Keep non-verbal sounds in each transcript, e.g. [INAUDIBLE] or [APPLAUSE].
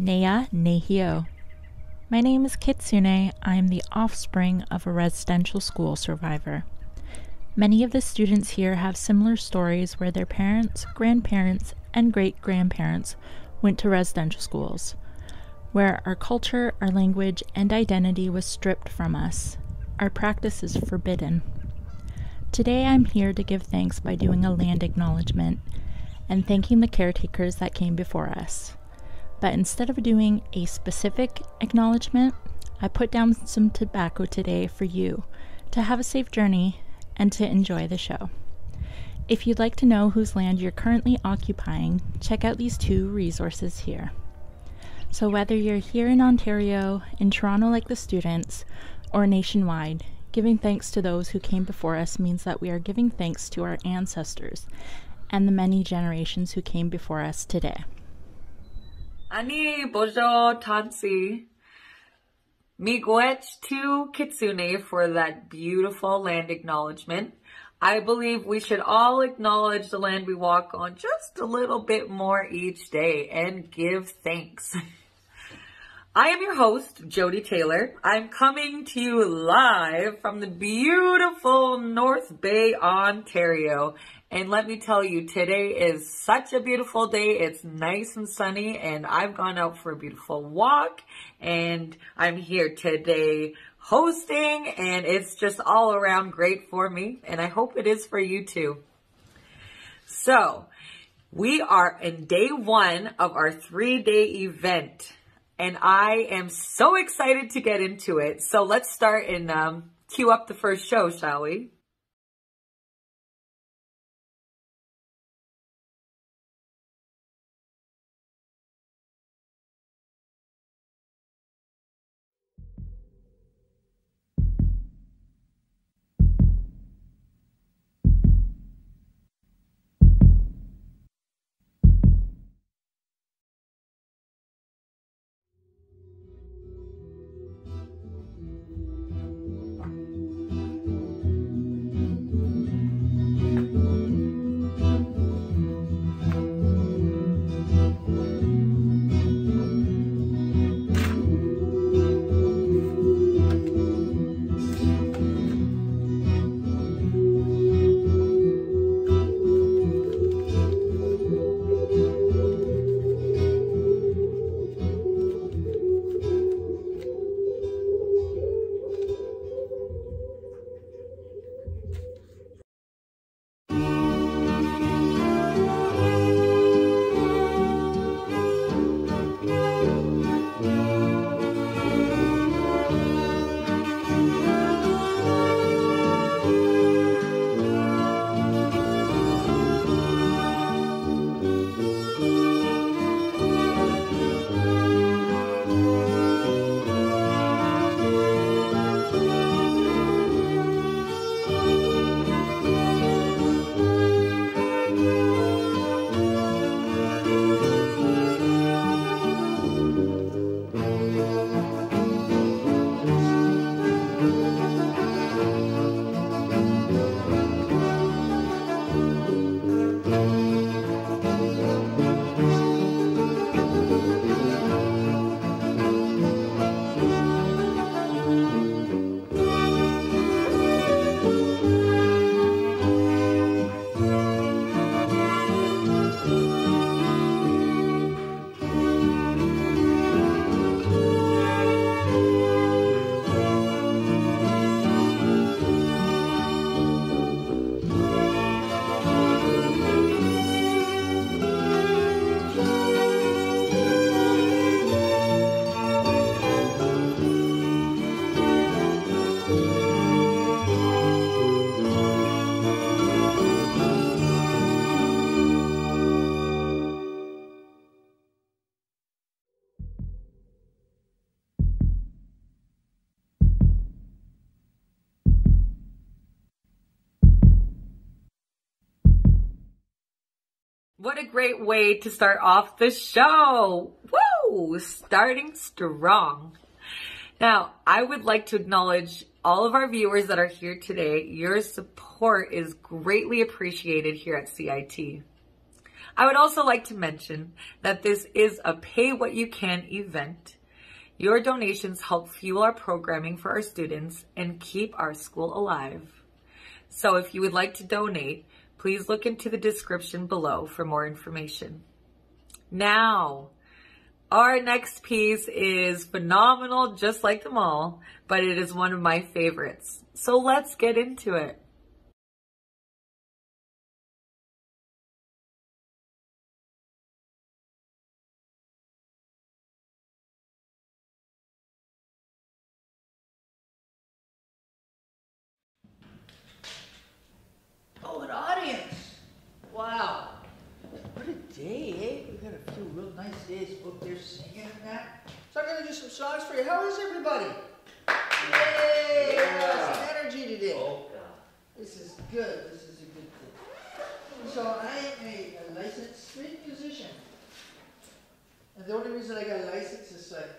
Nea Nehio. My name is Kitsune. I am the offspring of a residential school survivor. Many of the students here have similar stories where their parents, grandparents, and great grandparents went to residential schools, where our culture, our language, and identity was stripped from us. Our practice is forbidden. Today I'm here to give thanks by doing a land acknowledgement and thanking the caretakers that came before us. But instead of doing a specific acknowledgement, I put down some tobacco today for you to have a safe journey and to enjoy the show. If you'd like to know whose land you're currently occupying, check out these two resources here. So, whether you're here in Ontario, in Toronto like the students, or nationwide, giving thanks to those who came before us means that we are giving thanks to our ancestors and the many generations who came before us today. Aanii Boozhoo tansi. Miigwech to Kitsune for that beautiful land acknowledgement. I believe we should all acknowledge the land we walk on just a little bit more each day and give thanks. [LAUGHS] I am your host, Jody Taylor. I'm coming to you live from the beautiful North Bay, Ontario. And let me tell you, today is such a beautiful day. It's nice and sunny and I've gone out for a beautiful walk and I'm here today hosting and it's just all around great for me and I hope it is for you too. So we are in day one of our three day event and I am so excited to get into it. So let's start and um, cue up the first show, shall we? Great way to start off the show. Woo! Starting strong. Now, I would like to acknowledge all of our viewers that are here today. Your support is greatly appreciated here at CIT. I would also like to mention that this is a pay what you can event. Your donations help fuel our programming for our students and keep our school alive. So if you would like to donate, please look into the description below for more information. Now, our next piece is phenomenal, just like them all, but it is one of my favorites. So let's get into it. Wow. What a day, eh? We got a few real nice days booked there singing and that. So I'm gonna do some songs for you. How is everybody? Yay! Yeah. Some energy today. Oh God. This is good. This is a good thing. So I am a, a licensed string musician. And the only reason I got a license is like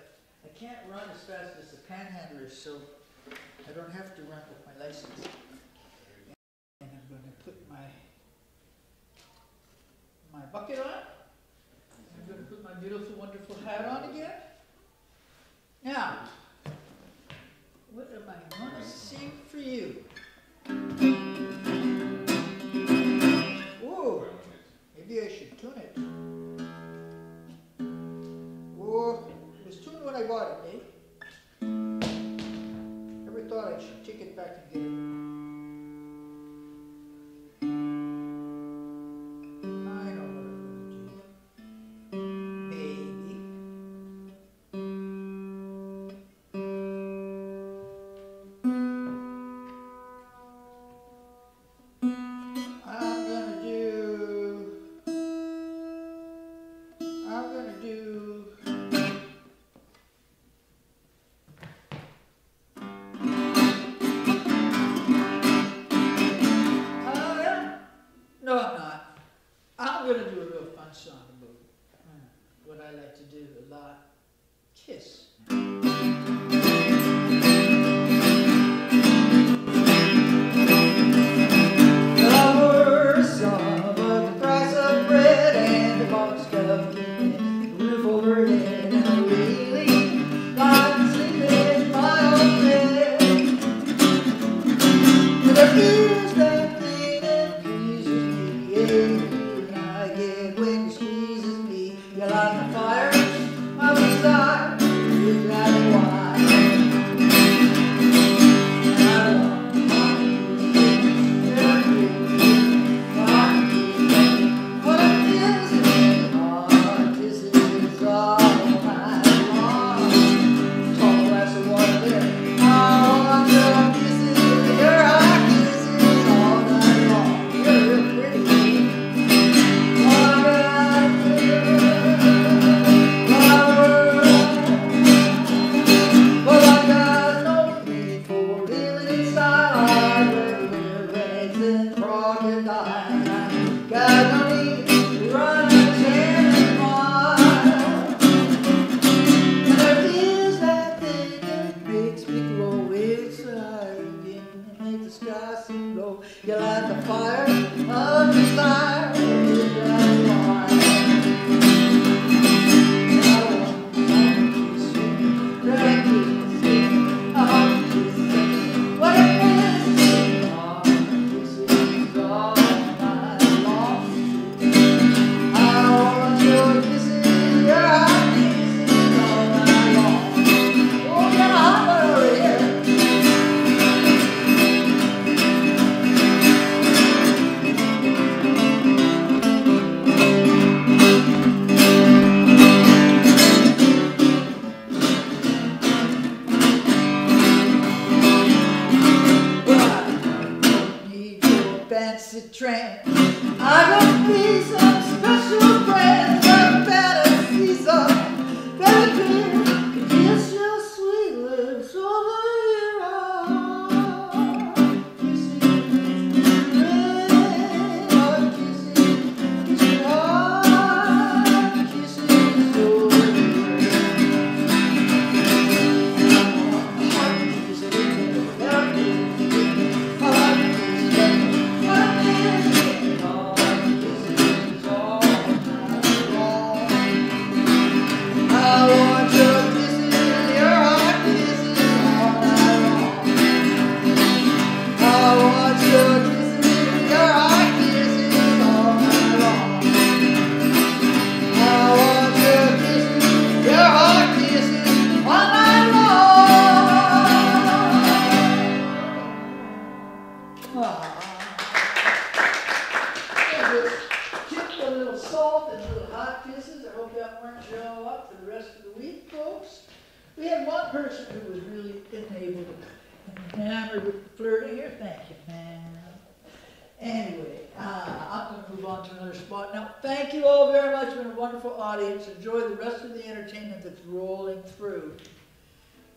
I can't run as fast as the panhandlers, so I don't have to run with my license. And I'm going to put my my bucket on. I'm going to put my beautiful, wonderful hat on again. Now, what am I going to sing for you? Whoa, maybe I should tune it. Whoa, it was tuned when I bought it, eh? Never thought I should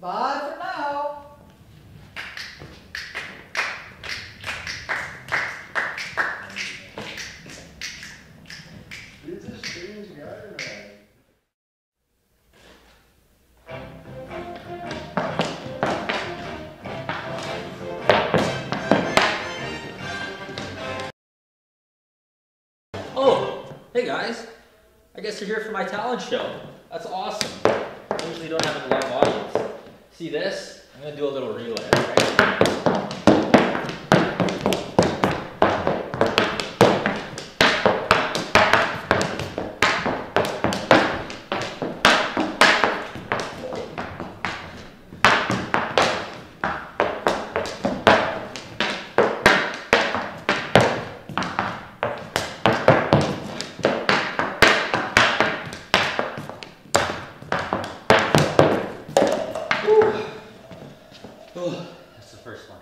Bye for now. He's a strange guy, man. Oh, hey guys. I guess you're here for my talent show. That's awesome. I usually don't have a live audience. See this? I'm gonna do a little relay, right? Oh, that's the first one.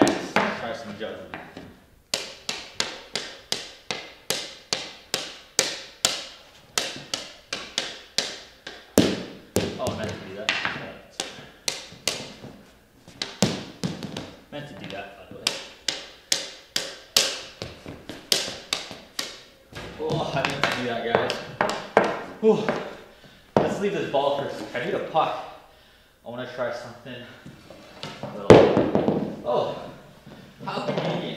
Next, let's try some juggling. Oh, I meant to do that. Yeah, that's fine. Meant to do that, by the way. Oh, I meant to do that, Oh. Let's leave this ball for a second. I need a puck. I want to try something. Oh, how convenient.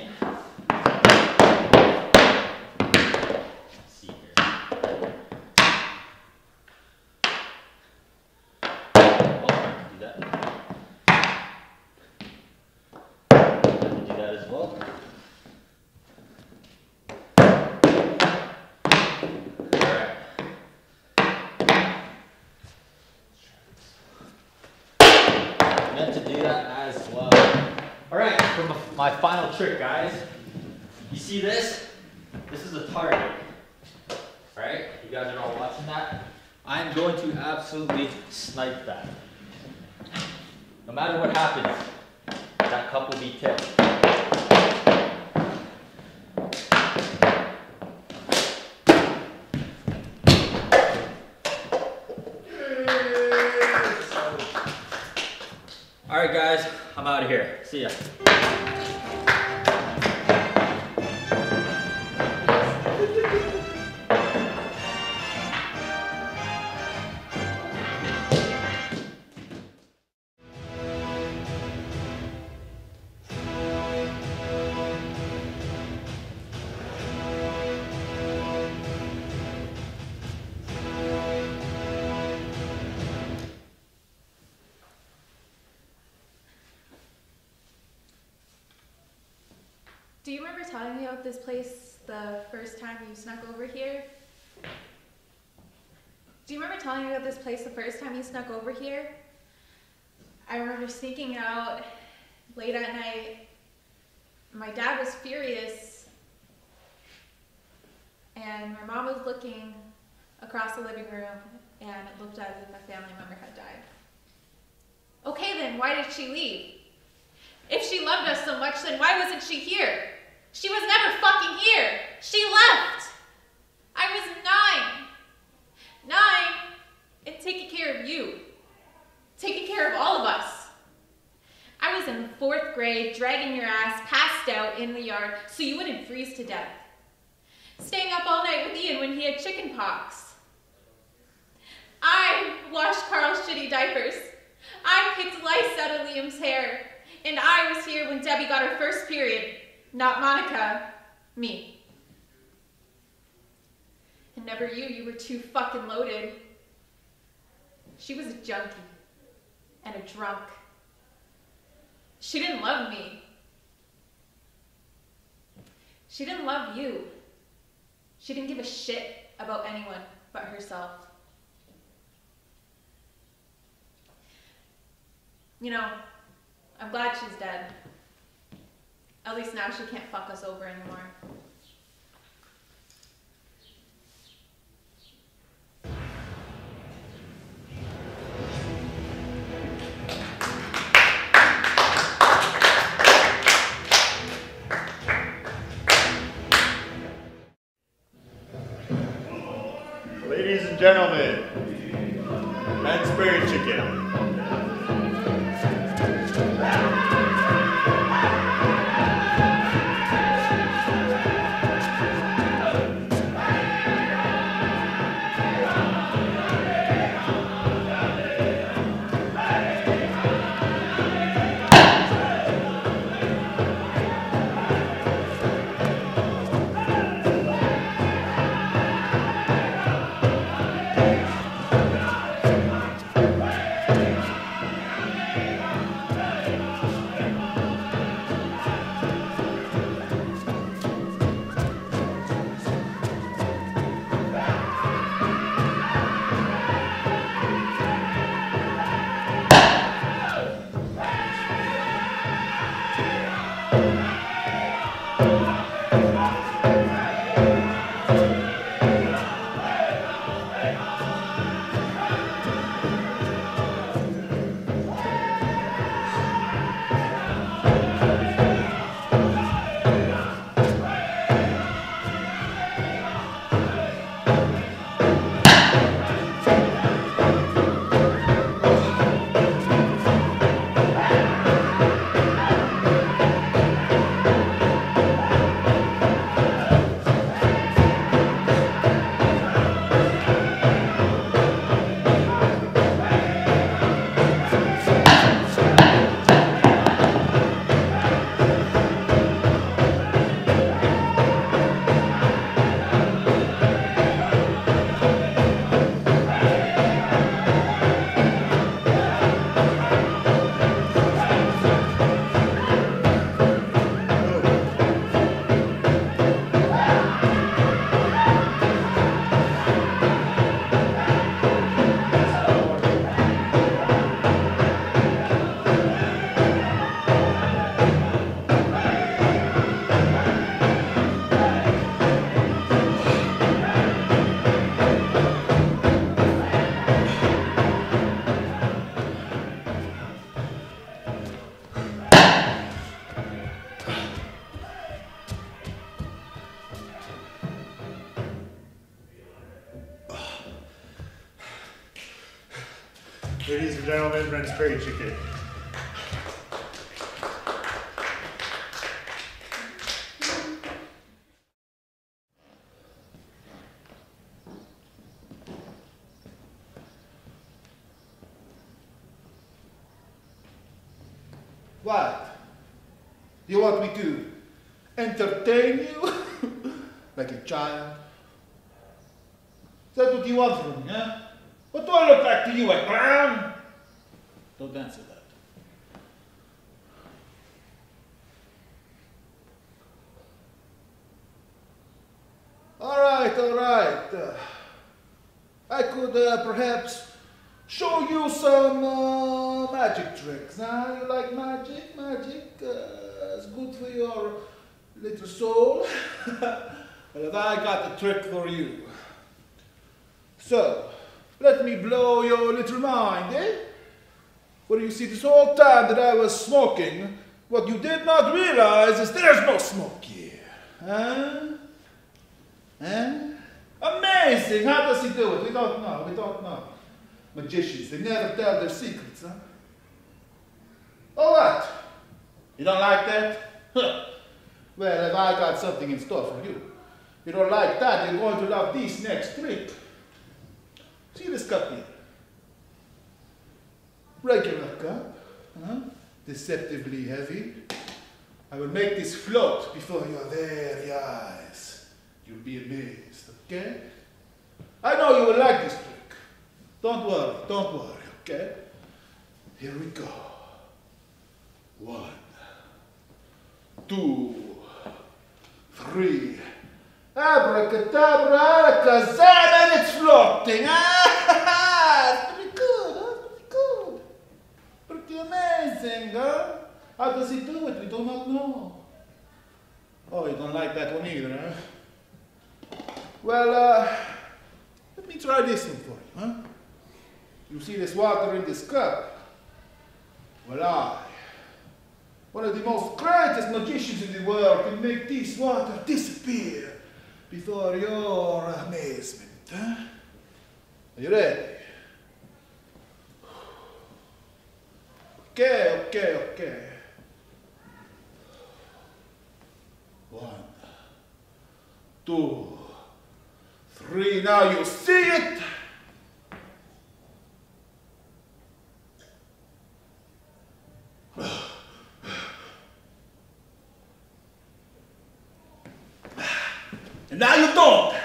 This place the first time you snuck over here? Do you remember telling me about this place the first time you snuck over here? I remember sneaking out late at night. My dad was furious, and my mom was looking across the living room, and it looked as if a family member had died. Okay, then, why did she leave? If she loved us so much, then why wasn't she here? She was never fucking here. She left. I was nine. Nine and taking care of you. Taking care of all of us. I was in fourth grade, dragging your ass passed out in the yard so you wouldn't freeze to death. Staying up all night with Ian when he had chicken pox. I washed Carl's shitty diapers. I picked lice out of Liam's hair. And I was here when Debbie got her first period. Not Monica. Me. And never you, you were too fucking loaded. She was a junkie. And a drunk. She didn't love me. She didn't love you. She didn't give a shit about anyone but herself. You know, I'm glad she's dead. At least now she can't fuck us over anymore. Ladies and gentlemen, Brent's Prairie Chicken. What? You want me to entertain you? [LAUGHS] like a child? Is that what you want from me, huh? What do I look like to you, a clown? Don't answer that. All right, all right. Uh, I could uh, perhaps show you some uh, magic tricks. Huh? You like magic? Magic uh, is good for your little soul. [LAUGHS] well, I got a trick for you. So, let me blow your little mind, eh? Well, you see, this whole time that I was smoking, what you did not realize is there's no smoke here. Huh? Huh? Amazing! How does he do it? We don't know. We don't know. Magicians, they never tell their secrets, huh? All right. You don't like that? Huh. Well, have I got something in store for you. You don't like that, you're going to love this next trick. See this cup here? Regular cup, huh? deceptively heavy. I will make this float before your very eyes. You'll be amazed, okay? I know you will like this trick. Don't worry, don't worry, okay? Here we go. One, two, three. Abracadabra, alakazam, and it's floating. [LAUGHS] Ah, it's pretty good, huh? Pretty good. Pretty amazing, girl. How does he do it? We do not know. Oh, you don't like that one either, huh? Well, uh, let me try this one for you, huh? You see this water in this cup? Well, I, one of the most greatest magicians in the world, can make this water disappear before your amazement. Huh? Are you ready? Okay, okay, okay. One, two, three. Now you see it. And now you don't.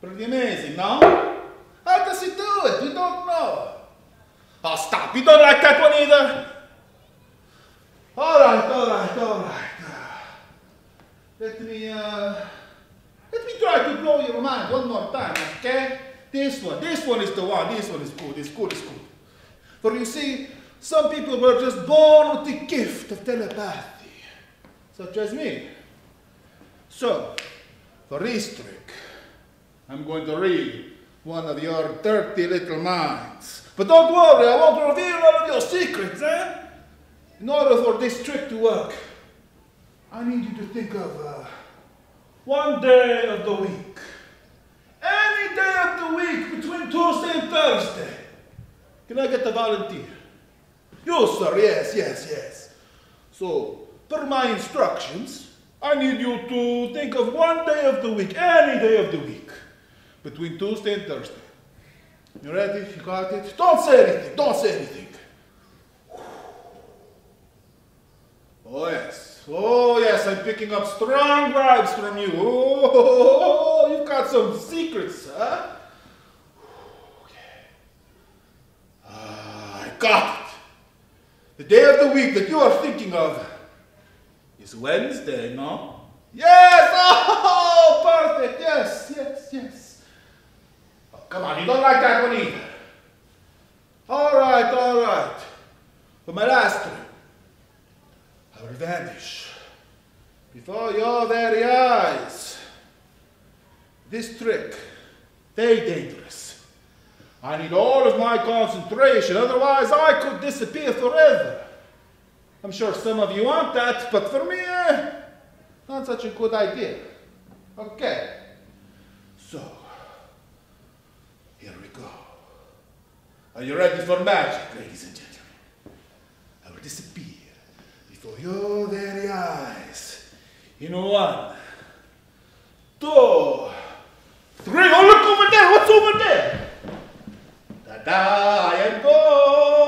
Pretty amazing, no? How does he do it? We don't know. Oh, stop. You don't like that one either? All right, all right, all right. Let me, uh, let me try to blow your mind one more time, okay? This one, this one is the one. This one is good, it's good, it's good. For you see, some people were just born with the gift of telepathy, such as me. So, for this trick, I'm going to read one of your dirty little minds. But don't worry, I won't reveal all of your secrets, eh? In order for this trick to work, I need you to think of uh, one day of the week. Any day of the week between Tuesday and Thursday. Can I get a volunteer? You, sir, yes, yes, yes. So, per my instructions, I need you to think of one day of the week, any day of the week, between Tuesday and Thursday. You ready? You got it? Don't say anything. Don't say anything. Oh, yes. Oh, yes, I'm picking up strong vibes from you. Oh, [LAUGHS] you've got some secrets, huh? Okay. Ah, I got it. The day of the week that you are thinking of is Wednesday, no? Yes! [LAUGHS] Oh, perfect. Yes, yes, yes. Oh, come on, you don't like that one either. All right, all right. For my last one, I will vanish before your very eyes. This trick, very dangerous. I need all of my concentration, otherwise I could disappear forever. I'm sure some of you want that, but for me, eh, not such a good idea. Okay. So, here we go. Are you ready for magic, ladies and gentlemen? I will disappear before your very eyes. In one, two, three. Oh, look over there. What's over there? Ta-da, I am gone.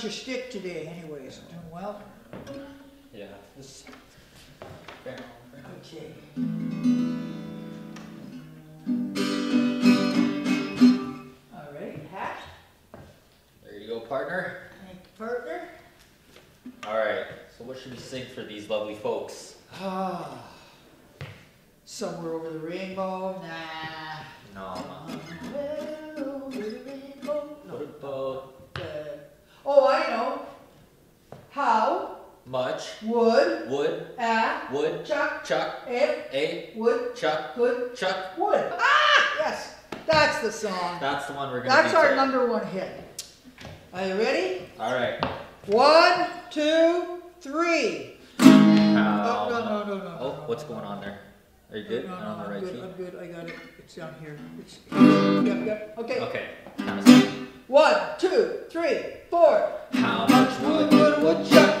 How's your stick today anyways? Doing well? Yeah. This. Okay. All right, hat. There you go, partner. Thank you, partner. All right. So what should we sing for these lovely folks? Ah. Somewhere over the rainbow? Nah. Chuck chuck if a would chuck could chuck? would? Ah, yes, that's the song. That's the one we're gonna. That's do our number one hit. Are you ready? All right. One, two, three. How Oh, no, no, no, no. Oh, no, what's no, going no. on there? Are you good? No, no, I on the I'm right good. key? I'm good. I got it. It's down here. It's yep, yep. Okay. Okay. Count us in. One, two, three, four. How much wood? Wood, wood, chuck,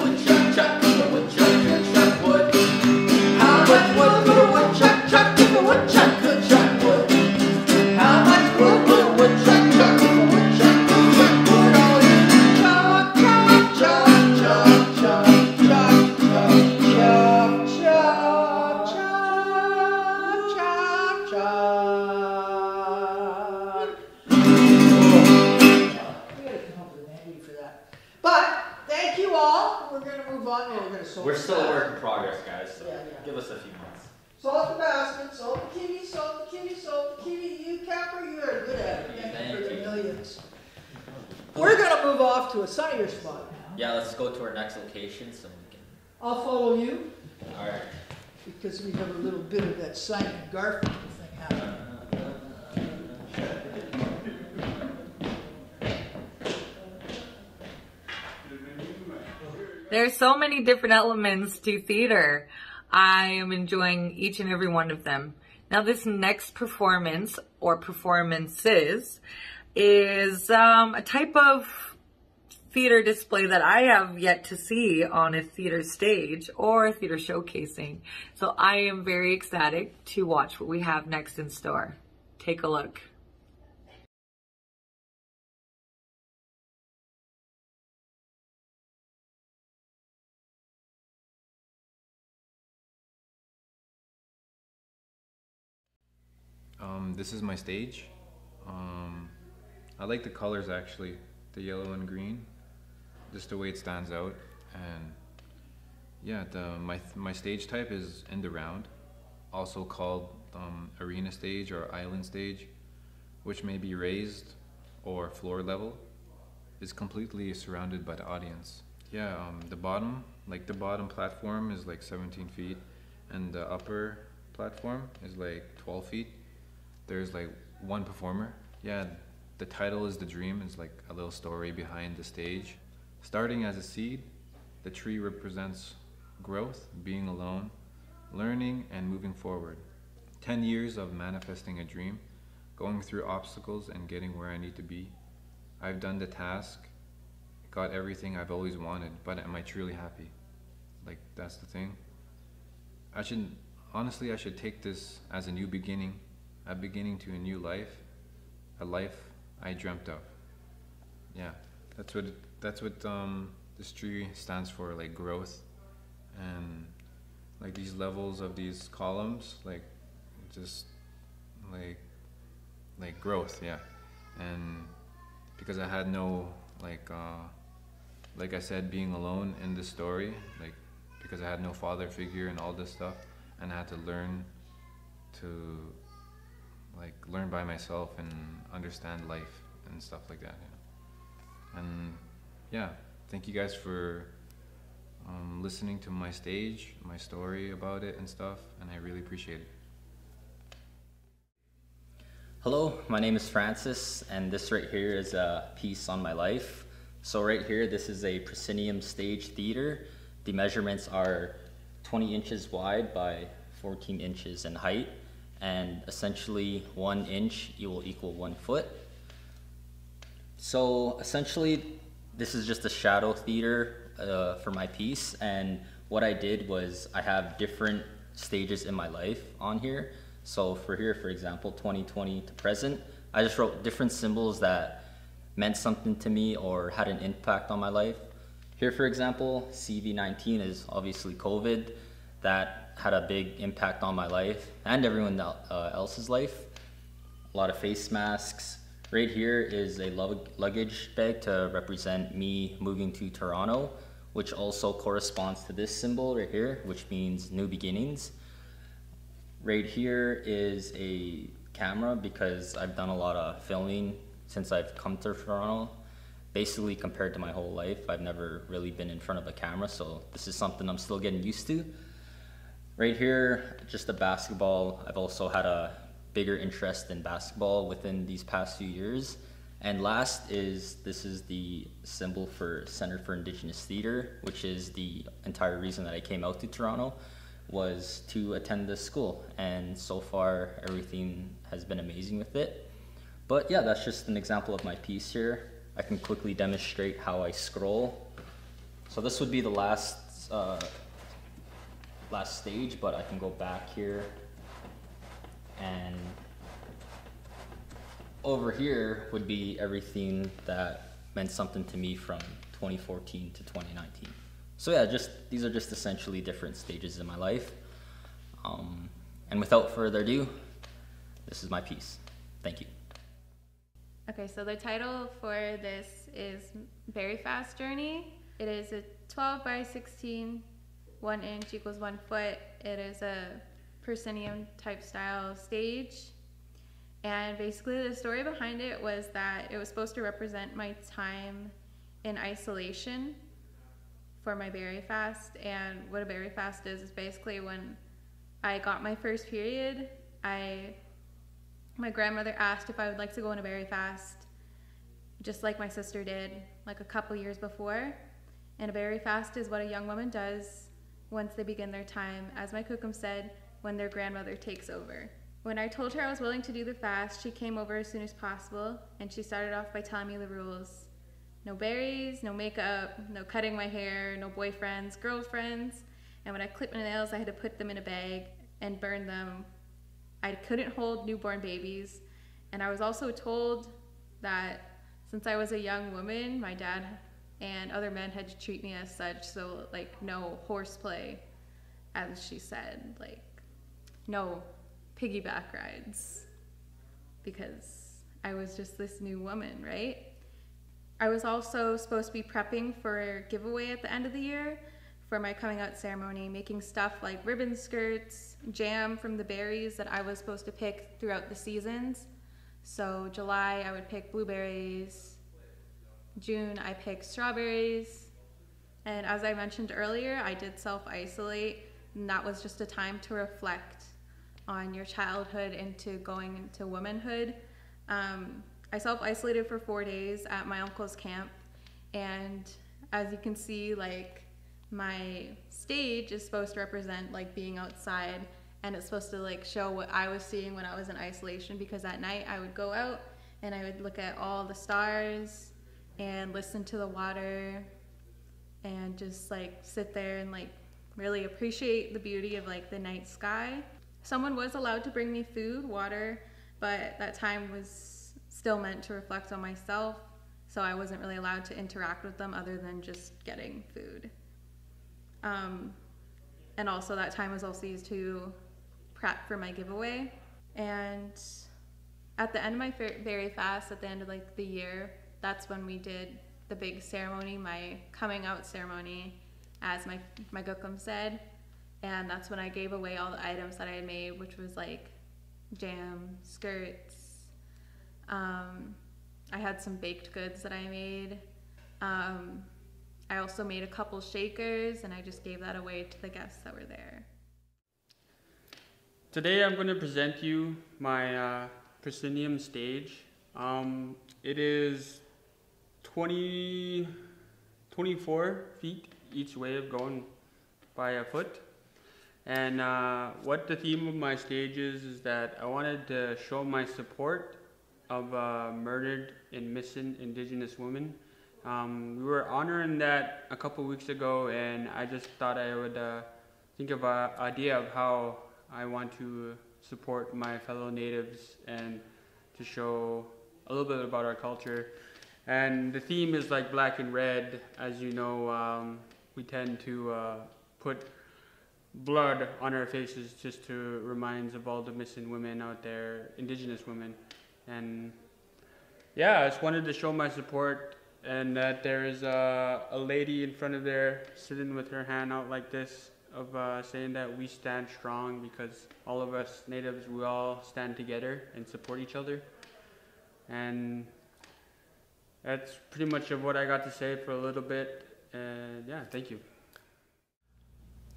so many different elements to theater. I am enjoying each and every one of them. Now, this next performance or performances is um, a type of theater display that I have yet to see on a theater stage or theater showcasing. So I am very ecstatic to watch what we have next in store. Take a look. Um, this is my stage. Um, I like the colors actually, the yellow and green, just the way it stands out. And yeah, the my my stage type is in the round, also called um, arena stage or island stage, which may be raised or floor level, is completely surrounded by the audience. Yeah, um, the bottom, like the bottom platform is like 17 feet, and the upper platform is like 12 feet there's like one performer. Yeah, the title is The Dream. It's like a little story behind the stage. Starting as a seed, the tree represents growth, being alone, learning, and moving forward. 10 years of manifesting a dream, going through obstacles and getting where I need to be. I've done the task, got everything I've always wanted, but am I truly happy? Like, that's the thing. I should, honestly, I should take this as a new beginning a beginning to a new life, a life I dreamt of. Yeah, that's what that's what um, this tree stands for, like growth, and like these levels of these columns, like just like like growth, yeah. And because I had no like uh, like I said, being alone in this story, like because I had no father figure and all this stuff, and I had to learn to like learn by myself and understand life and stuff like that. You know? And yeah, thank you guys for um, listening to my stage, my story about it and stuff, and I really appreciate it. Hello, my name is Francis, and this right here is a piece on my life. So right here, this is a proscenium stage theater. The measurements are 20 inches wide by 14 inches in height, and essentially one inch you will equal one foot. So essentially, this is just a shadow theater uh, for my piece, and what I did was I have different stages in my life on here. So for here, for example, 2020 to present, I just wrote different symbols that meant something to me or had an impact on my life. Here, for example, CV19 is obviously COVID. That had a big impact on my life and everyone uh, else's life. A lot of face masks. Right here is a luggage bag to represent me moving to Toronto, which also corresponds to this symbol right here, which means new beginnings. Right here is a camera because I've done a lot of filming since I've come to Toronto. Basically, compared to my whole life, I've never really been in front of a camera, so this is something I'm still getting used to. Right here, just a basketball. I've also had a bigger interest in basketball within these past few years. And last is this is the symbol for Center for Indigenous Theatre, which is the entire reason that I came out to Toronto was to attend this school. And so far, everything has been amazing with it. But yeah, that's just an example of my piece here. I can quickly demonstrate how I scroll. So this would be the last uh, last stage, but I can go back here and over here would be everything that meant something to me from 2014 to 2019. So yeah, just these are just essentially different stages in my life. Um, and without further ado, this is my piece. Thank you. Okay, so the title for this is Berry Fast Journey. It is a 12 by 16 one inch equals one foot. It is a proscenium type style stage. And basically, the story behind it was that it was supposed to represent my time in isolation for my berry fast. And what a berry fast is, is basically when I got my first period, I my grandmother asked if I would like to go on a berry fast, just like my sister did, like a couple years before. And a berry fast is what a young woman does once they begin their time, as my kokum said, when their grandmother takes over. When I told her I was willing to do the fast, she came over as soon as possible and she started off by telling me the rules. No berries, no makeup, no cutting my hair, no boyfriends, girlfriends. And when I clipped my nails, I had to put them in a bag and burn them. I couldn't hold newborn babies. And I was also told that since I was a young woman, my dad and other men had to treat me as such. So, like, no horseplay, as she said, like, no piggyback rides because I was just this new woman, right? I was also supposed to be prepping for a giveaway at the end of the year for my coming out ceremony, making stuff like ribbon skirts, jam from the berries that I was supposed to pick throughout the seasons. So July I would pick blueberries, June I picked strawberries, and as I mentioned earlier, I did self-isolate, and that was just a time to reflect on your childhood into going into womanhood. Um, I self isolated for four days at my uncle's camp, and as you can see, like my stage is supposed to represent like being outside and it's supposed to like show what I was seeing when I was in isolation because at night I would go out and I would look at all the stars and listen to the water and just like sit there and like really appreciate the beauty of like the night sky Someone was allowed to bring me food, water, but that time was still meant to reflect on myself, so I wasn't really allowed to interact with them other than just getting food. Um, and also, that time was also used to prep for my giveaway. And at the end of my berry fast, at the end of like the year, that's when we did the big ceremony, my coming out ceremony, as my my kokum said and that's when I gave away all the items that I had made, which was like jam, skirts. Um, I had some baked goods that I made. Um, I also made a couple shakers, and I just gave that away to the guests that were there. Today I'm going to present you my uh, proscenium stage. Um, it is 20, 24 feet each way of going by a foot. And uh, what the theme of my stage is, is that I wanted to show my support of murdered and missing indigenous women. Um, we were honoring that a couple weeks ago and I just thought I would uh, think of an idea of how I want to support my fellow natives and to show a little bit about our culture. And the theme is like black and red. As you know, um, we tend to uh, put blood on our faces just to remind of all the missing women out there, indigenous women. And yeah, I just wanted to show my support and that there is a, a lady in front of there sitting with her hand out like this of uh, saying that we stand strong because all of us natives, we all stand together and support each other. And that's pretty much of what I got to say for a little bit. And yeah, thank you.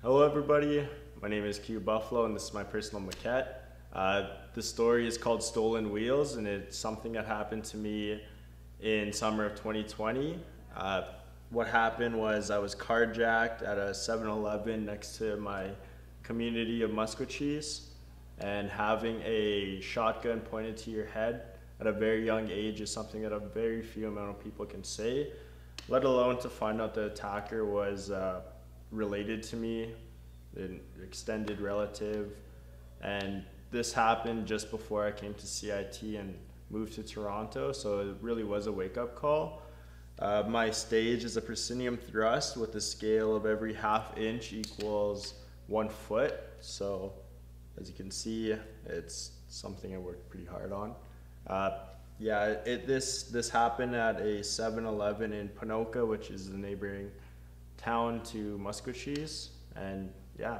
Hello everybody, my name is Q Buffalo and this is my personal maquette. Uh, the story is called Stolen Wheels and it's something that happened to me in summer of 2020. Uh, what happened was I was carjacked at a 7-Eleven next to my community of Maskwacis and having a shotgun pointed to your head at a very young age is something that a very few amount of people can say, let alone to find out the attacker was uh, related to me, an extended relative, and this happened just before I came to CIT and moved to Toronto, so it really was a wake-up call. Uh, my stage is a proscenium thrust with a scale of every half inch equals one foot. So as you can see, it's something I worked pretty hard on. Uh, yeah, it, this this happened at a 7-Eleven in Ponoka, which is the neighboring town to Maskwacis. And yeah.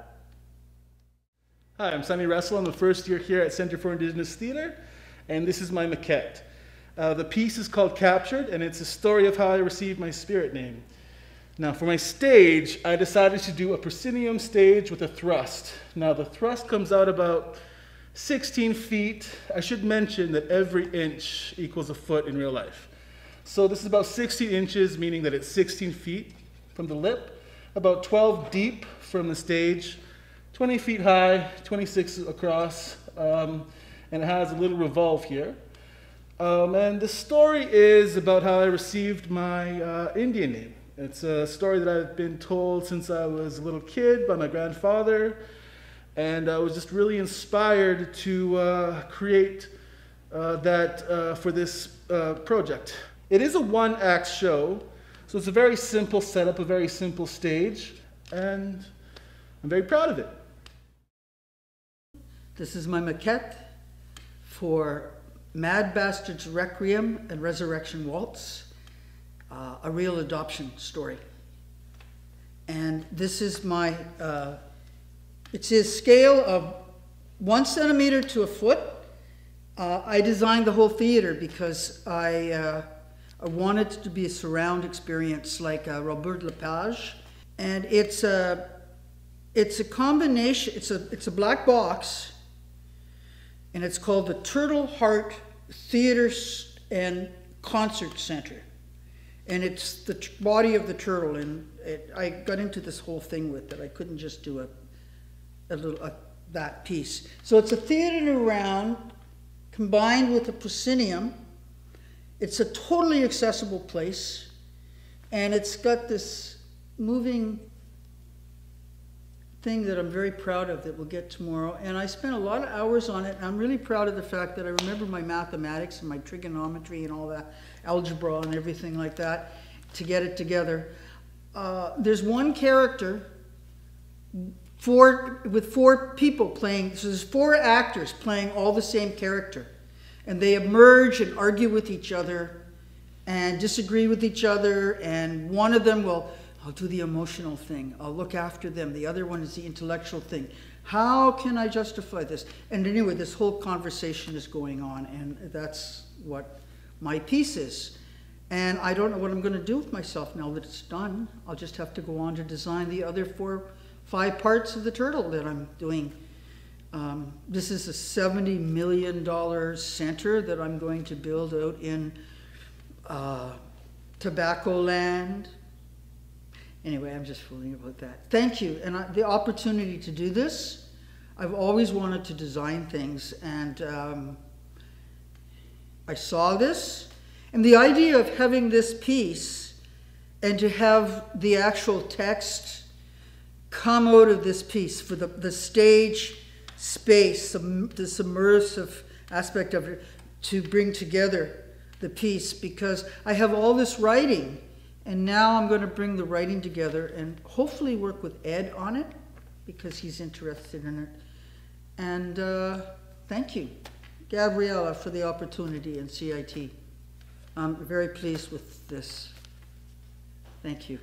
Hi, I'm Sonny Russell. I'm the first year here at Center for Indigenous Theatre, and this is my maquette. Uh, the piece is called Captured, and it's a story of how I received my spirit name. Now, for my stage, I decided to do a proscenium stage with a thrust. Now, the thrust comes out about 16 feet. I should mention that every inch equals a foot in real life. So this is about 16 inches, meaning that it's 16 feet from the lip, about 12 deep from the stage, 20 feet high, 26 across, um, and it has a little revolve here. Um, and the story is about how I received my uh, Indian name. It's a story that I've been told since I was a little kid by my grandfather, and I was just really inspired to uh, create uh, that uh, for this uh, project. It is a one act show, so it's a very simple setup, a very simple stage, and I'm very proud of it. This is my maquette for Mad Bastards Requiem and Resurrection Waltz uh, a real adoption story. And this is my, uh, it's a scale of one centimeter to a foot. Uh, I designed the whole theater because I, uh, I wanted it to be a surround experience like uh, Robert Lepage. And it's a, it's a combination, it's a, it's a black box, and it's called the Turtle Heart Theater and Concert Center and it's the body of the turtle. And it, I got into this whole thing with it. I couldn't just do a, a little a, that piece. So it's a theater around combined with a proscenium. It's a totally accessible place, and it's got this moving thing that I'm very proud of that we'll get tomorrow. And I spent a lot of hours on it. I'm really proud of the fact that I remember my mathematics and my trigonometry and all that, algebra and everything like that to get it together. Uh, there's one character four, with four people playing, so there's four actors playing all the same character. And they emerge and argue with each other and disagree with each other, and one of them will I'll do the emotional thing. I'll look after them. The other one is the intellectual thing. How can I justify this? And anyway, this whole conversation is going on, and that's what my piece is. And I don't know what I'm going to do with myself now that it's done. I'll just have to go on to design the other four, five parts of the turtle that I'm doing. Um, this is a $70 million center that I'm going to build out in uh, Tobacco Land, Anyway, I'm just fooling about that. Thank you. And I, the opportunity to do this, I've always wanted to design things. And um, I saw this. And the idea of having this piece and to have the actual text come out of this piece for the, the stage space, the, immersive aspect of it, to bring together the piece because I have all this writing and now I'm going to bring the writing together and hopefully work with Ed on it because he's interested in it. And uh, thank you, Gabriella, for the opportunity and CIT. I'm very pleased with this. Thank you.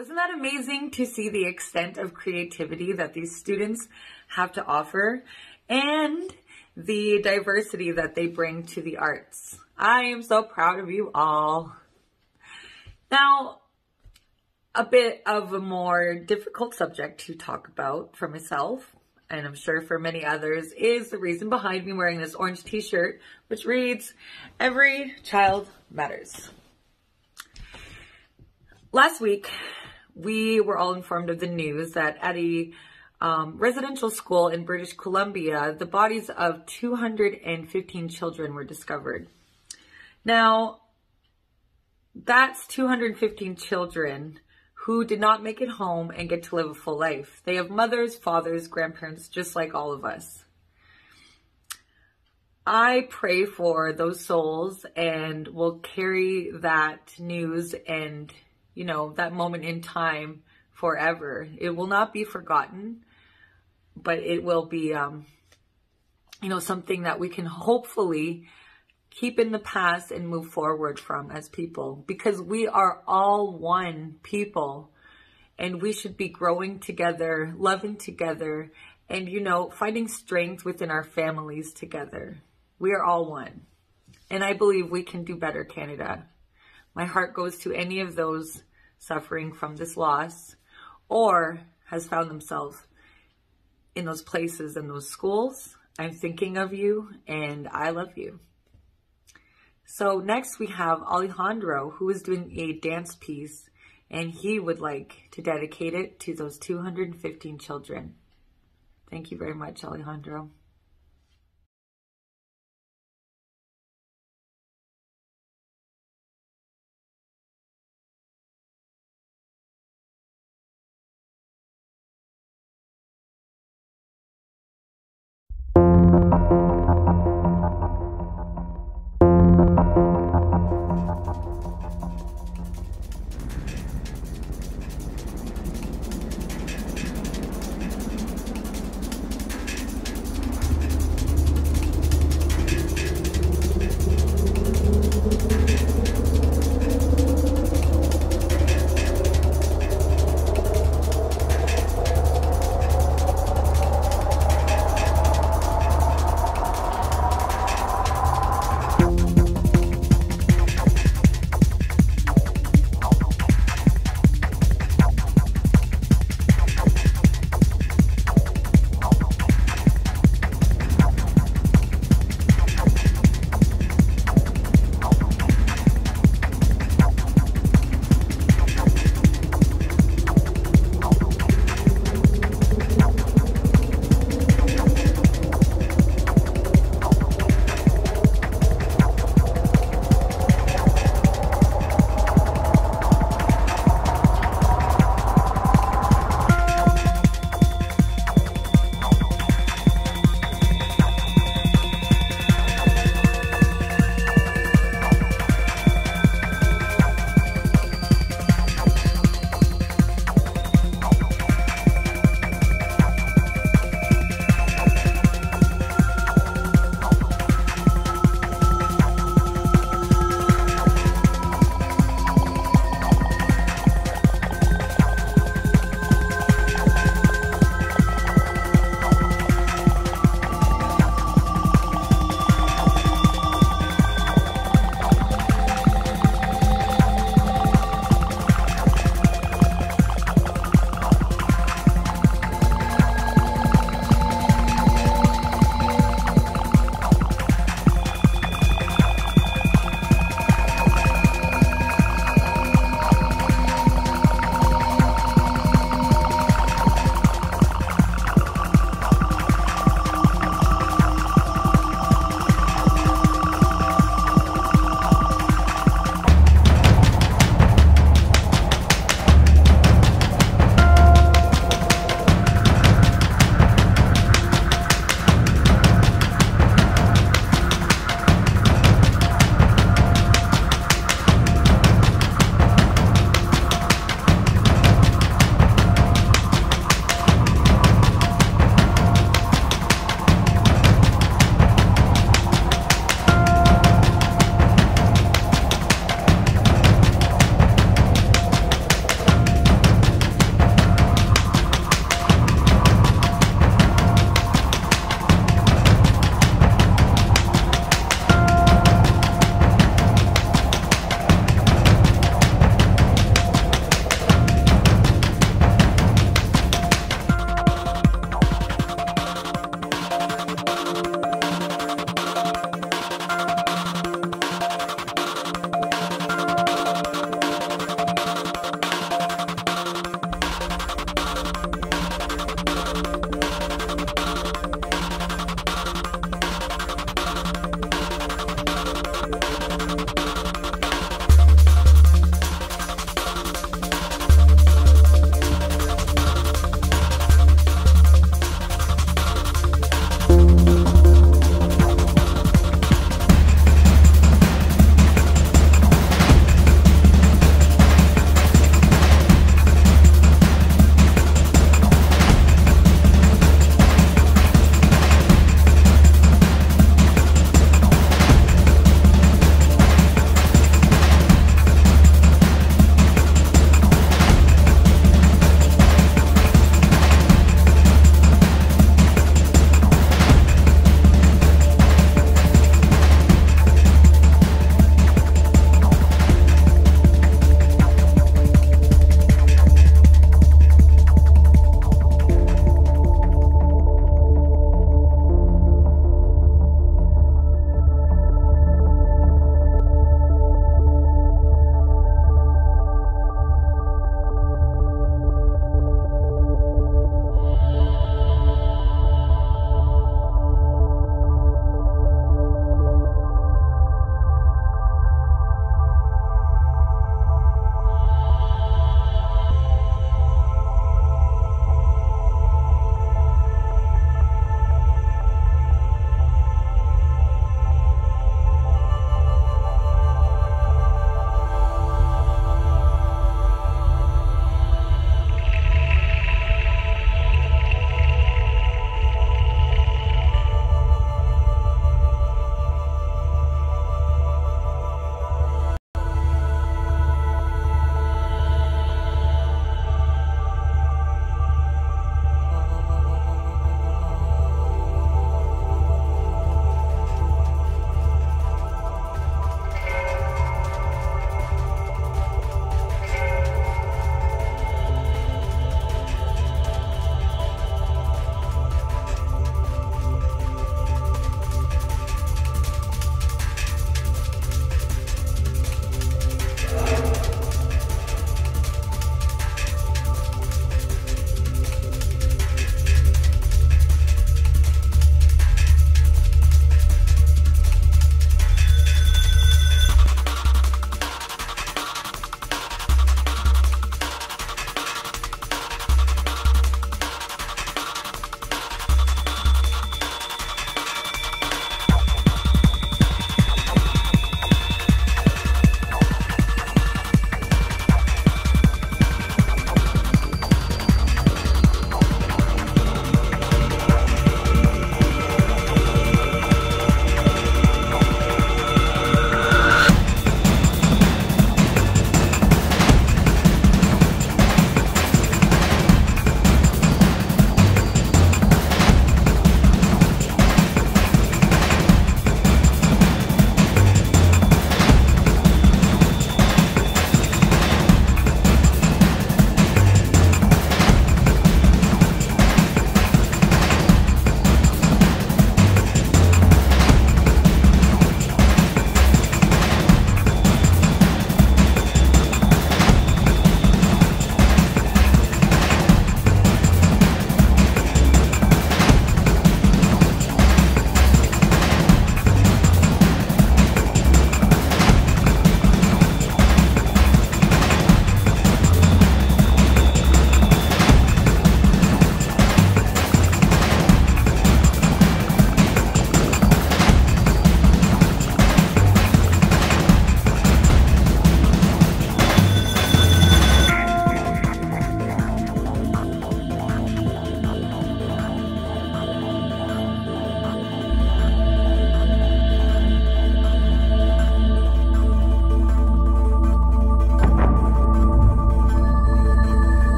Wasn't that amazing to see the extent of creativity that these students have to offer and the diversity that they bring to the arts? I am so proud of you all. Now, a bit of a more difficult subject to talk about for myself, and I'm sure for many others, is the reason behind me wearing this orange t-shirt, which reads, Every Child Matters. Last week, we were all informed of the news that at a um, residential school in British Columbia, the bodies of 215 children were discovered. Now, that's 215 children who did not make it home and get to live a full life. They have mothers, fathers, grandparents, just like all of us. I pray for those souls and will carry that news and, you know, that moment in time forever. It will not be forgotten, but it will be, um, you know, something that we can hopefully keep in the past and move forward from as people because we are all one people and we should be growing together, loving together, and, you know, finding strength within our families together. We are all one. And I believe we can do better, Canada. My heart goes to any of those suffering from this loss or has found themselves in those places and those schools. I'm thinking of you and I love you. So next we have Alejandro who is doing a dance piece and he would like to dedicate it to those 215 children. Thank you very much, Alejandro.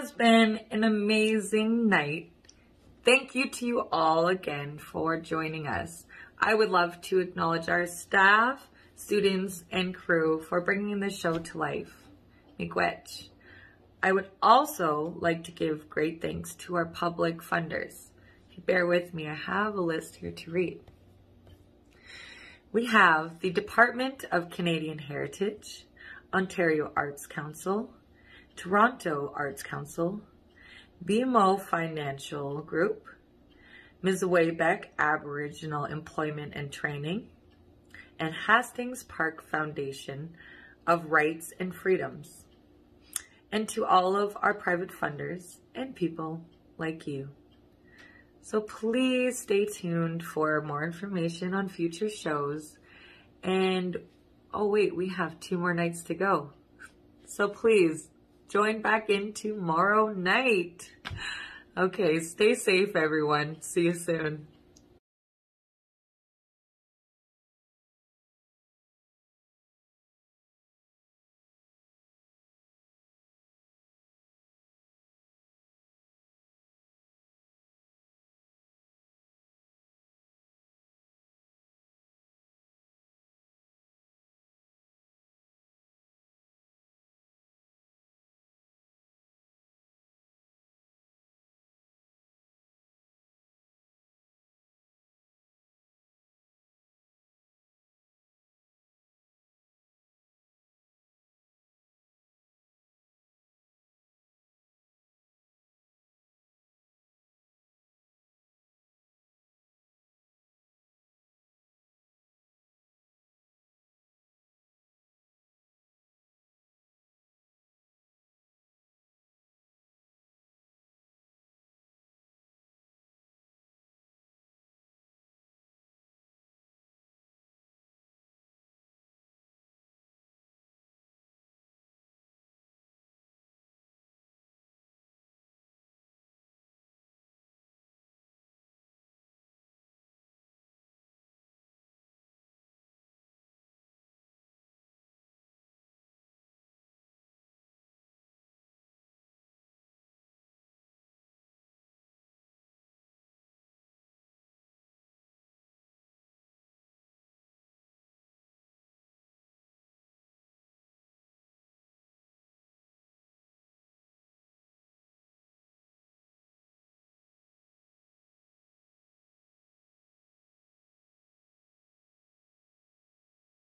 Has been an amazing night. Thank you to you all again for joining us. I would love to acknowledge our staff, students, and crew for bringing the show to life. Miigwech. I would also like to give great thanks to our public funders. Bear with me, I have a list here to read. We have the Department of Canadian Heritage, Ontario Arts Council, Toronto Arts Council, BMO Financial Group, Mississauga Aboriginal Employment and Training, and Hastings Park Foundation of Rights and Freedoms, and to all of our private funders and people like you. So please stay tuned for more information on future shows. And oh wait, we have two more nights to go. So please join back in tomorrow night. Okay, stay safe everyone. See you soon.